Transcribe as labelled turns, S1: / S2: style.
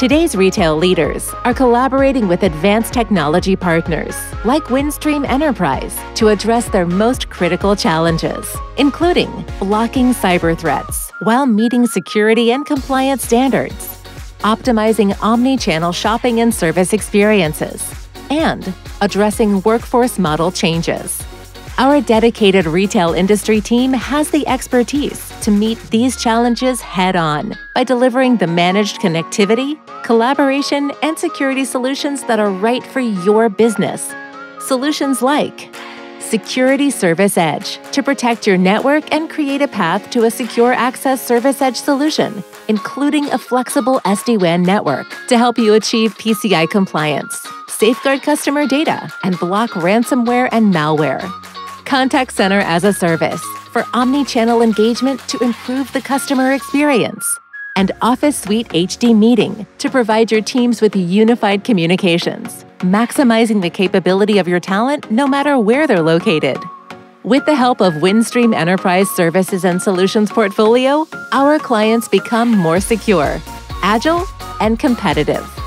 S1: Today's retail leaders are collaborating with advanced technology partners like Windstream Enterprise to address their most critical challenges, including blocking cyber threats while meeting security and compliance standards, optimizing omni-channel shopping and service experiences, and addressing workforce model changes. Our dedicated retail industry team has the expertise to meet these challenges head on by delivering the managed connectivity, collaboration, and security solutions that are right for your business. Solutions like Security Service Edge to protect your network and create a path to a secure access service edge solution, including a flexible SD WAN network to help you achieve PCI compliance, safeguard customer data, and block ransomware and malware. Contact Center as a Service for omni channel engagement to improve the customer experience. And OfficeSuite HD Meeting to provide your teams with unified communications, maximizing the capability of your talent no matter where they're located. With the help of Windstream Enterprise Services and Solutions portfolio, our clients become more secure, agile, and competitive.